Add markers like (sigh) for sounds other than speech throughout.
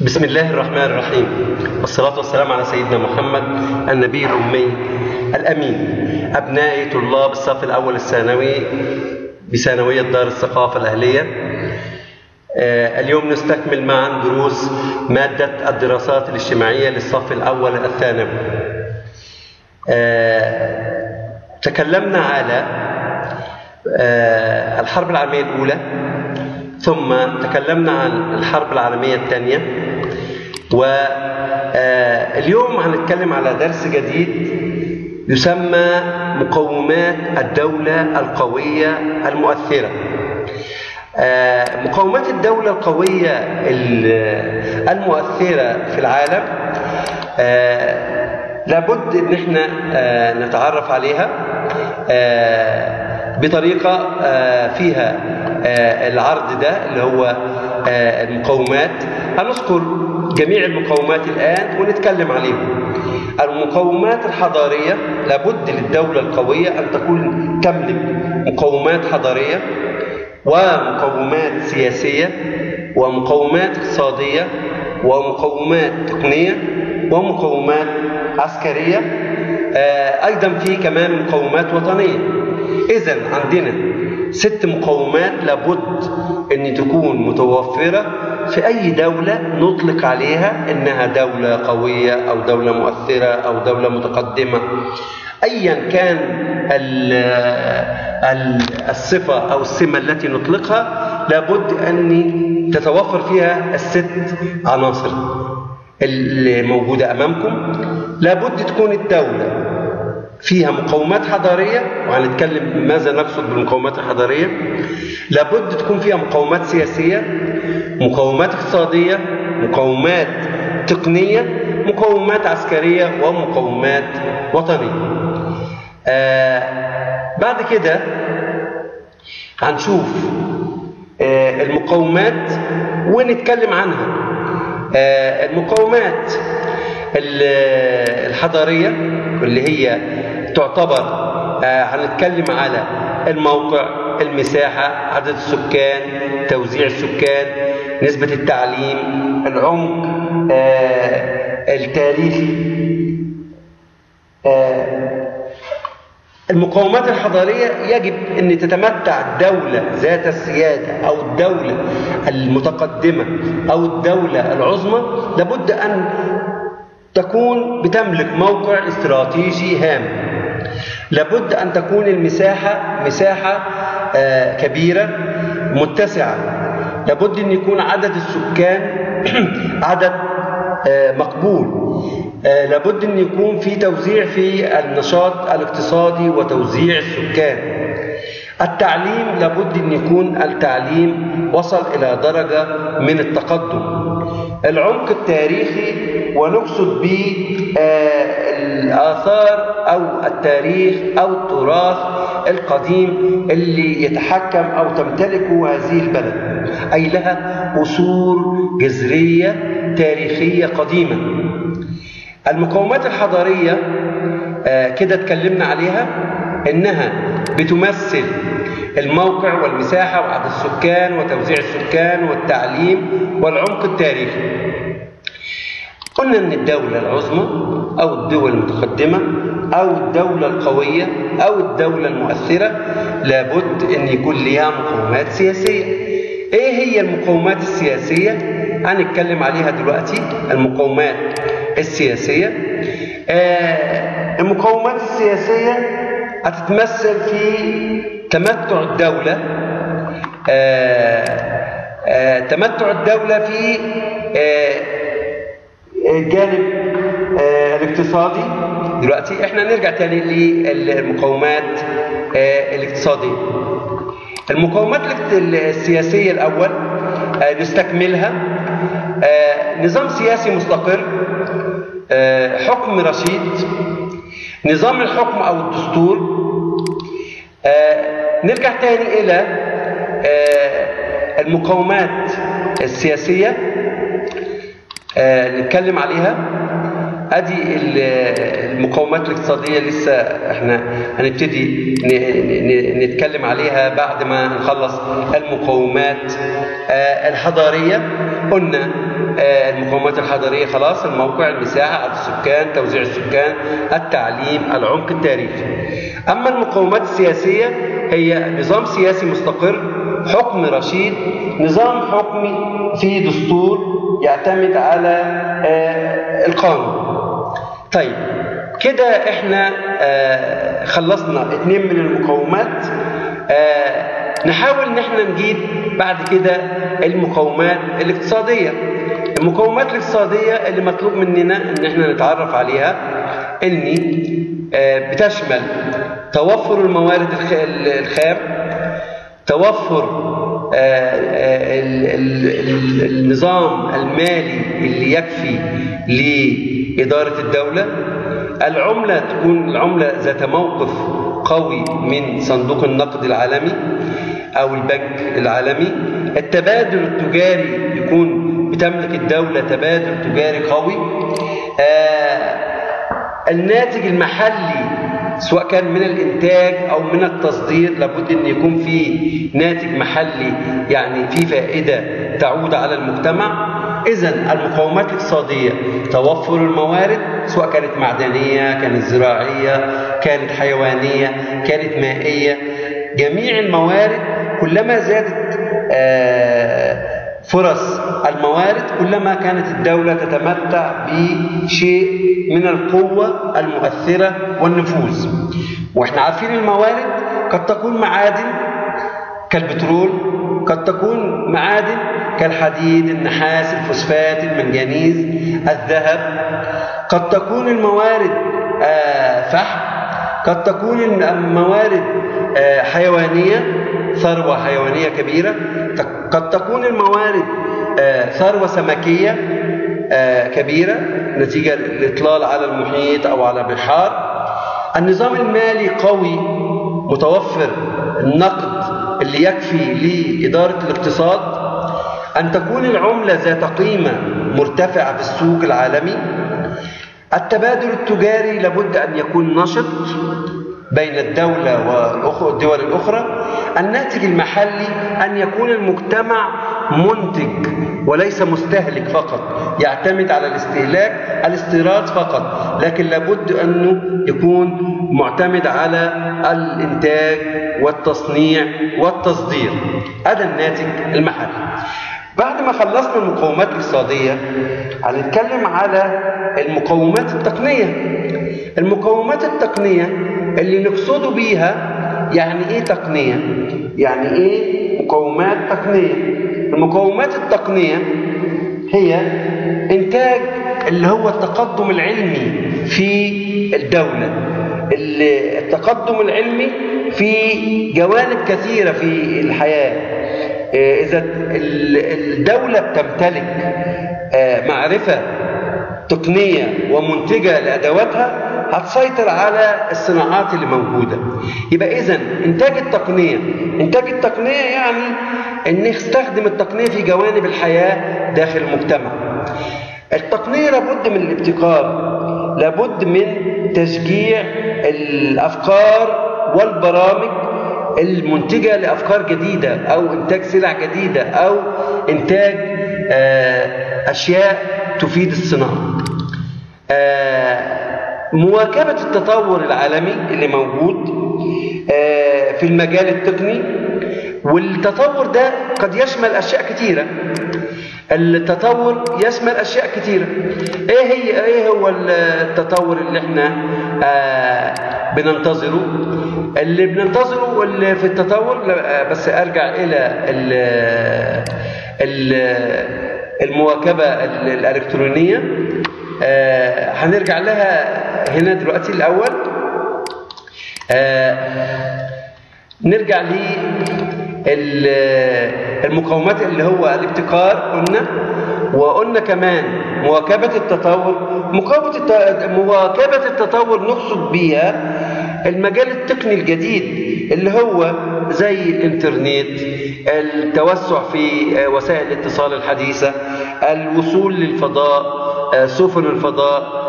بسم الله الرحمن الرحيم. والصلاة والسلام على سيدنا محمد النبي الأمي الأمين. أبنائي طلاب الصف الأول الثانوي بثانوية دار الثقافة الأهلية. آه، اليوم نستكمل معا دروس مادة الدراسات الاجتماعية للصف الأول الثانوي. آه، تكلمنا على آه، الحرب العالمية الأولى ثم تكلمنا عن الحرب العالمية الثانية. واليوم هنتكلم على درس جديد يسمى مقومات الدولة القوية المؤثرة. مقومات الدولة القوية المؤثرة في العالم لابد إن إحنا نتعرف عليها بطريقة فيها العرض ده اللي هو المقومات. هنذكر جميع المقومات الآن ونتكلم عليهم؟ المقومات الحضارية لابد للدولة القوية أن تكون تملك مقومات حضارية ومقومات سياسية ومقومات اقتصادية ومقومات تقنية ومقومات عسكرية. أيضا في كمان مقومات وطنية. إذا عندنا ست مقومات لابد أن تكون متوفرة في أي دولة نطلق عليها أنها دولة قوية أو دولة مؤثرة أو دولة متقدمة. أيا كان الصفة أو السمة التي نطلقها لابد أن تتوفر فيها الست عناصر اللي موجودة أمامكم. لابد تكون الدولة فيها مقومات حضارية وهنتكلم ماذا نقصد بالمقومات الحضارية؟ لابد تكون فيها مقومات سياسية مقومات اقتصادية مقومات تقنية مقومات عسكرية ومقومات وطنية. آه بعد كده هنشوف آه المقومات ونتكلم عنها. آه المقومات الحضارية اللي هي تعتبر هنتكلم على الموقع المساحة عدد السكان توزيع السكان نسبة التعليم العمق التاريخي المقومات الحضارية يجب أن تتمتع الدولة ذات السيادة أو الدولة المتقدمة أو الدولة العظمى. لابد أن تكون بتملك موقع استراتيجي هام. لابد أن تكون المساحة مساحة آه كبيرة متسعة. لابد أن يكون عدد السكان (clears throat) عدد آه مقبول. آه لابد أن يكون في توزيع في النشاط الاقتصادي وتوزيع السكان. التعليم لابد أن يكون التعليم وصل إلى درجة من التقدم. العمق التاريخي ونقصد به الآثار أو التاريخ أو التراث القديم اللي يتحكم أو تمتلكه هذه البلد. أي لها أصول جذرية تاريخية قديمة. المقومات الحضارية كده اتكلمنا عليها إنها بتمثل الموقع والمساحة وعدد السكان وتوزيع السكان والتعليم والعمق التاريخي. قلنا إن الدولة العظمى أو الدول المتقدمة أو الدولة القوية أو الدولة المؤثرة لابد أن يكون لها مقومات سياسية. إيه هي المقومات السياسية؟ هنتكلم عليها دلوقتي المقومات السياسية. آه المقومات السياسية هتتمثل في تمتع الدولة. آه آه تمتع الدولة في الجانب الاقتصادي. دلوقتي إحنا نرجع تاني للمقومات الاقتصادية. المقومات السياسية الأول نستكملها. نظام سياسي مستقر حكم رشيد نظام الحكم أو الدستور. نرجع تاني إلى المقومات السياسية. نتكلم عليها. أدي المقومات الاقتصادية لسه إحنا هنبتدي نتكلم عليها بعد ما نخلص المقومات الحضارية. قلنا المقومات الحضارية خلاص الموقع المساحة عدد السكان توزيع السكان التعليم العمق التاريخي. أما المقومات السياسية هي نظام سياسي مستقر حكم رشيد نظام حكمي فيه دستور يعتمد على القانون. طيب كده إحنا خلصنا اتنين من المقومات. نحاول إن إحنا نجيب بعد كده المقومات الاقتصادية. المقومات الاقتصادية اللي مطلوب مننا إن إحنا نتعرف عليها ان بتشمل توفر الموارد الخام توفر النظام المالي اللي يكفي لإدارة الدولة. العملة تكون العملة ذات موقف قوي من صندوق النقد العالمي أو البنك العالمي. التبادل التجاري يكون بتملك الدولة تبادل تجاري قوي. الناتج المحلي سواء كان من الإنتاج أو من التصدير لابد أن يكون في ناتج محلي يعني في فائدة تعود على المجتمع. إذا المقومات الاقتصادية توفر الموارد سواء كانت معدنية كانت زراعية كانت حيوانية كانت مائية جميع الموارد كلما زادت فرص الموارد كلما كانت الدولة تتمتع بشيء من القوة المؤثرة والنفوذ. وإحنا عارفين الموارد قد تكون معادن كالبترول قد تكون معادن كالحديد النحاس الفوسفات المنجنيز الذهب. قد تكون الموارد فحم. قد تكون الموارد حيوانية ثروة حيوانية كبيرة. قد تكون الموارد ثروة سمكية كبيرة نتيجة الإطلال على المحيط أو على بحار. النظام المالي قوي متوفر النقد اللي يكفي لإدارة الاقتصاد. أن تكون العملة ذات قيمة مرتفعة في السوق العالمي. التبادل التجاري لابد أن يكون نشط. بين الدولة والدول الأخرى الناتج المحلي أن يكون المجتمع منتج وليس مستهلك فقط يعتمد على الاستهلاك الاستيراد فقط لكن لابد أنه يكون معتمد على الإنتاج والتصنيع والتصدير. هذا الناتج المحلي. بعد ما خلصنا المقومات الاقتصادية هنتكلم على المقومات التقنية. المقومات التقنية اللي نقصده بيها يعني إيه تقنية؟ يعني إيه مقومات تقنية؟ المقومات التقنية هي إنتاج اللي هو التقدم العلمي في الدولة. التقدم العلمي في جوانب كثيرة في الحياة. إذا الدولة بتمتلك معرفة تقنية ومنتجة لأدواتها هتسيطر على الصناعات اللي موجودة. يبقى إذا إنتاج التقنية إنتاج التقنية يعني أن نستخدم التقنية في جوانب الحياة داخل المجتمع. التقنية لابد من الابتكار لابد من تشجيع الأفكار والبرامج المنتجة لأفكار جديدة أو إنتاج سلع جديدة أو إنتاج أشياء تفيد الصناعة. مواكبة التطور العالمي اللي موجود في المجال التقني. والتطور ده قد يشمل أشياء كتيرة التطور يشمل أشياء كتيرة إيه هي إيه هو التطور اللي إحنا آه بننتظره؟ اللي بننتظره واللي في التطور بس أرجع إلى ال ال المواكبة الإلكترونية. آه هنرجع لها هنا دلوقتي الأول. آه نرجع للمقاومات اللي هو الابتكار قلنا وقلنا كمان مواكبة التطور. مواكبة التطور نقصد بيها المجال التقني الجديد اللي هو زي الإنترنت التوسع في وسائل الاتصال الحديثة الوصول للفضاء سفن الفضاء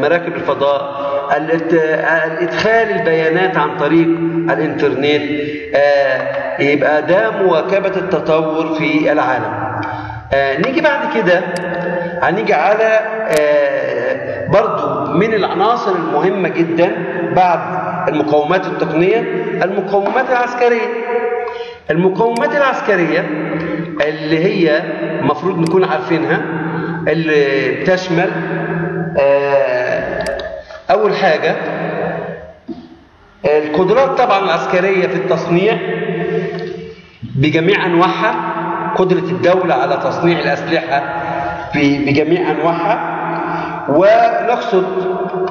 مراكب الفضاء الإدخال البيانات عن طريق الإنترنت آه، يبقى ده مواكبة التطور في العالم. آه، نيجي بعد كده هنيجي على آه، برضو من العناصر المهمة جدا بعد المقومات التقنية المقومات العسكرية. المقومات العسكرية اللي هي مفروض نكون عارفينها اللي بتشمل أول حاجة القدرات طبعا العسكرية في التصنيع بجميع أنواعها قدرة الدولة على تصنيع الأسلحة بجميع أنواعها ونقصد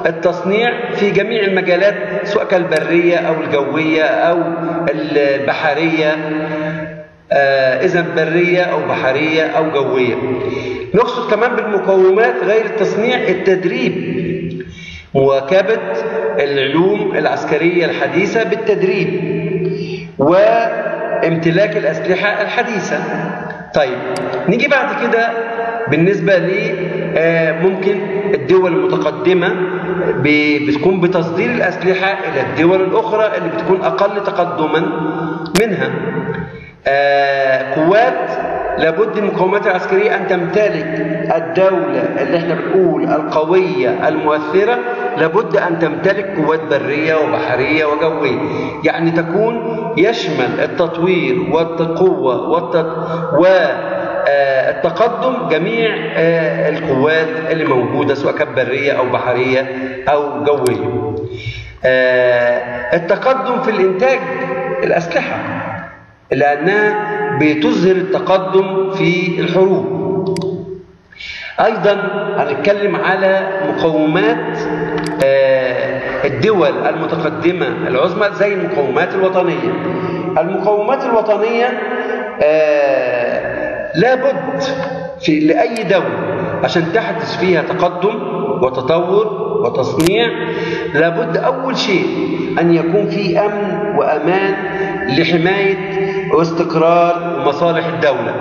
التصنيع في جميع المجالات سواء كالبرية أو الجوية أو البحرية. آه إذا برية أو بحرية أو جوية نقصد كمان بالمقومات غير التصنيع التدريب مواكبة العلوم العسكرية الحديثة بالتدريب وامتلاك الأسلحة الحديثة. طيب نيجي بعد كده بالنسبة لي ممكن الدول المتقدمة بتكون بتصدير الأسلحة إلى الدول الأخرى اللي بتكون أقل تقدما منها. قوات لابد المقومات العسكرية أن تمتلك الدولة اللي إحنا بنقول القوية المؤثرة لابد أن تمتلك قوات برية وبحرية وجوية. يعني تكون يشمل التطوير والقوة والتقدم جميع القوات اللي موجودة سواء كانت برية أو بحرية أو جوية. التقدم في الإنتاج الأسلحة. لأنها بتظهر التقدم في الحروب. أيضا هنتكلم على مقومات الدول المتقدمة العظمى زي المقومات الوطنية. المقومات الوطنية لابد في لأي دولة عشان تحدث فيها تقدم وتطور وتصنيع لابد أول شيء أن يكون في أمن وأمان لحماية واستقرار ومصالح الدولة.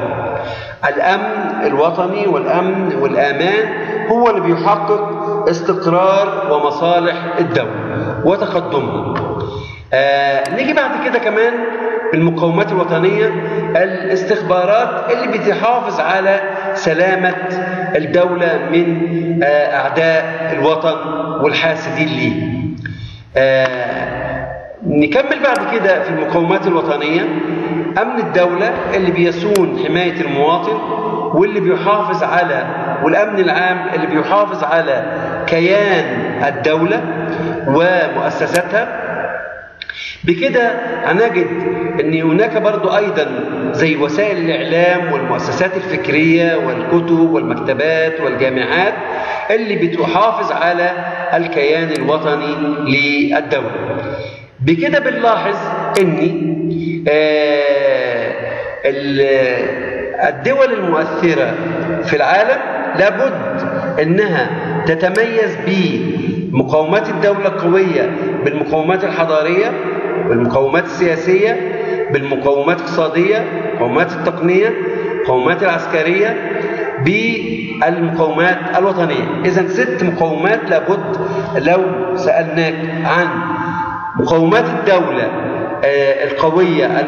الأمن الوطني والأمن والأمان هو اللي بيحقق استقرار ومصالح الدولة وتقدمها. آه نيجي بعد كده كمان المقومات الوطنية الاستخبارات اللي بتحافظ على سلامة الدولة من آه أعداء الوطن والحاسدين ليه. آه نكمل بعد كده في المقومات الوطنية. أمن الدولة اللي بيسون حماية المواطن واللي بيحافظ على والأمن العام اللي بيحافظ على كيان الدولة ومؤسساتها. بكده هنجد إن هناك برضو أيضا زي وسائل الإعلام والمؤسسات الفكرية والكتب والمكتبات والجامعات اللي بتحافظ على الكيان الوطني للدولة. بكده بنلاحظ ان الدول المؤثرة في العالم لابد إنها تتميز بمقومات الدولة القوية بالمقومات الحضارية بالمقومات السياسية بالمقومات الاقتصادية المقومات التقنية المقومات العسكرية بالمقومات الوطنية. اذا ست مقومات لابد لو سألناك عن مقومات الدولة القوية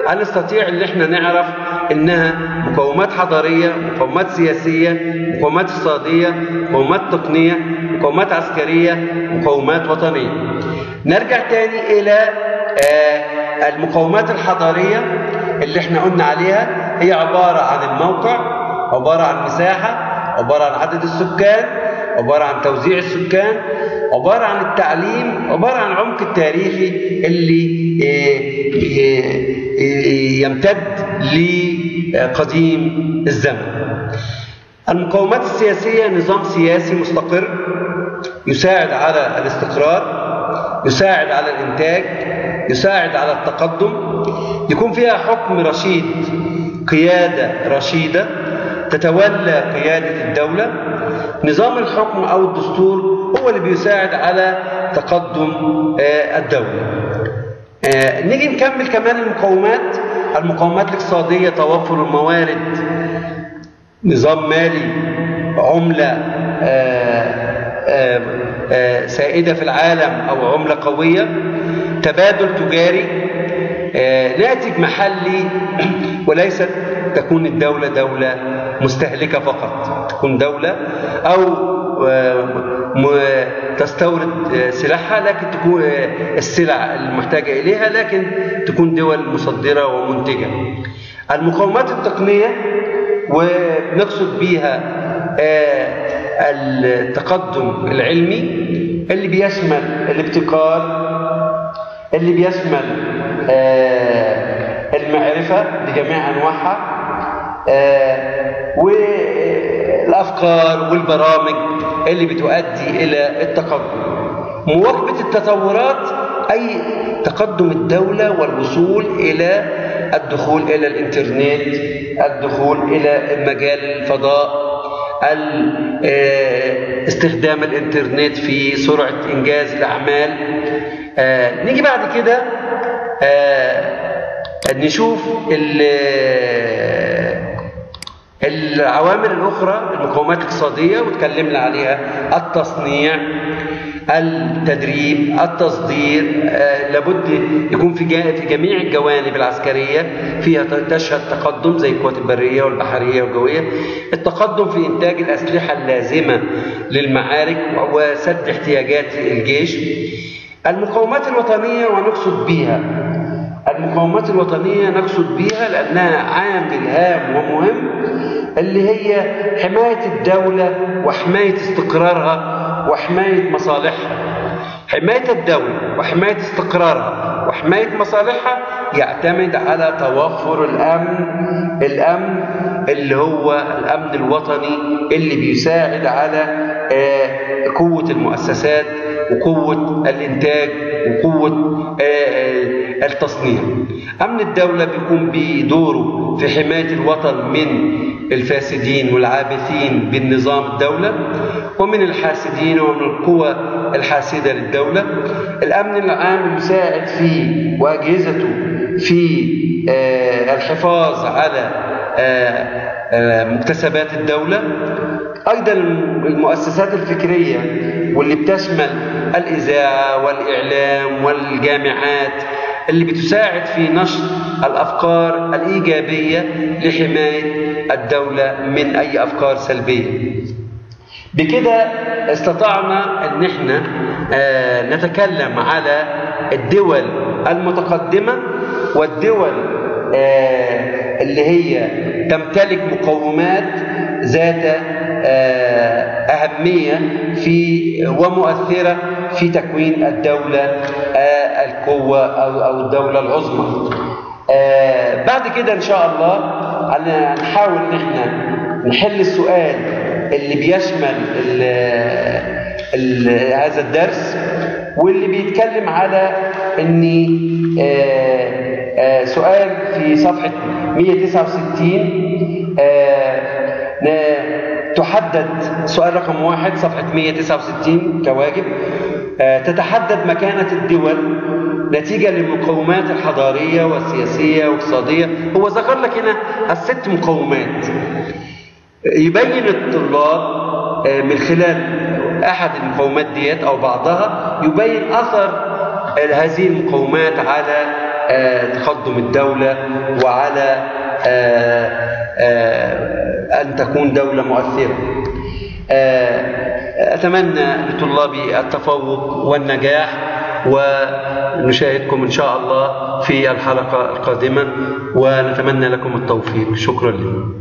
المؤثره هنستطيع ان إحنا نعرف إنها مقومات حضارية مقومات سياسية مقومات اقتصادية مقومات تقنية مقومات عسكرية مقومات وطنية؟ نرجع تاني إلى المقومات الحضارية اللي إحنا قلنا عليها. هي عبارة عن الموقع عبارة عن مساحة عبارة عن عدد السكان عبارة عن توزيع السكان عبارة عن التعليم عبارة عن العمق التاريخي اللي يمتد لقديم الزمن. المقومات السياسية نظام سياسي مستقر يساعد على الاستقرار يساعد على الإنتاج يساعد على التقدم. يكون فيها حكم رشيد قيادة رشيدة تتولى قيادة الدولة. نظام الحكم أو الدستور هو اللي بيساعد على تقدم الدولة. آه نيجي نكمل كمان المقومات المقومات الاقتصادية توفر الموارد نظام مالي عملة آه آه سائدة في العالم أو عملة قوية. تبادل تجاري ناتج محلي وليست تكون الدولة دولة مستهلكة فقط تكون دولة أو تستورد سلاحها لكن تكون السلع المحتاجة إليها لكن تكون دول مصدرة ومنتجة. المقاومات التقنية ونقصد بيها التقدم العلمي اللي بيشمل الابتكار اللي بيشمل المعرفة بجميع أنواعها والأفكار والبرامج. اللي بتؤدي إلى التقدم. مواكبة التطورات أي تقدم الدولة والوصول إلى الدخول إلى الإنترنت الدخول إلى مجال الفضاء استخدام الإنترنت في سرعة إنجاز الأعمال. نيجي بعد كده نشوف العوامل الأخرى المقومات الاقتصادية وتكلمنا عليها التصنيع التدريب التصدير آه لابد يكون في في جميع الجوانب العسكرية فيها تشهد تقدم زي القوات البرية والبحرية والجوية. التقدم في إنتاج الأسلحة اللازمة للمعارك وسد احتياجات الجيش. المقومات الوطنية ونقصد بها المقومات الوطنية نقصد بها لأنها عامل هام ومهم اللي هي حماية الدولة وحماية استقرارها وحماية مصالحها. حماية الدولة وحماية استقرارها وحماية مصالحها يعتمد على توفر الأمن الأمن اللي هو الأمن الوطني اللي بيساعد على قوة المؤسسات وقوة الإنتاج وقوة التصنيع. أمن الدولة بيقوم بدوره في حماية الوطن من الفاسدين والعابثين بالنظام الدولة ومن الحاسدين ومن القوى الحاسدة للدولة. الأمن العام يساعد في وأجهزته في الحفاظ على مكتسبات الدولة. أيضا المؤسسات الفكرية واللي بتشمل الإذاعة والإعلام والجامعات اللي بتساعد في نشر الأفكار الإيجابية لحماية الدولة من أي أفكار سلبية. بكده استطعنا أن إحنا نتكلم على الدول المتقدمة والدول اللي هي تمتلك مقومات ذات أهمية في ومؤثرة في تكوين الدولة القوة أو الدولة العظمى. بعد كده إن شاء الله هنحاول إن إحنا نحل السؤال اللي بيشمل ال ال هذا الدرس واللي بيتكلم على ان سؤال في صفحة 169 تحدد سؤال رقم واحد صفحة 169 كواجب. تتحدد مكانة الدول نتيجة للمقومات الحضارية والسياسية والاقتصادية. هو ذكر لك هنا الست مقومات. يبين الطلاب من خلال أحد المقومات ديت أو بعضها يبين أثر هذه المقومات على تقدم الدولة وعلى أن تكون دولة مؤثرة. أتمنى لطلابي التفوق والنجاح ونشاهدكم إن شاء الله في الحلقة القادمة ونتمنى لكم التوفيق. شكرا لكم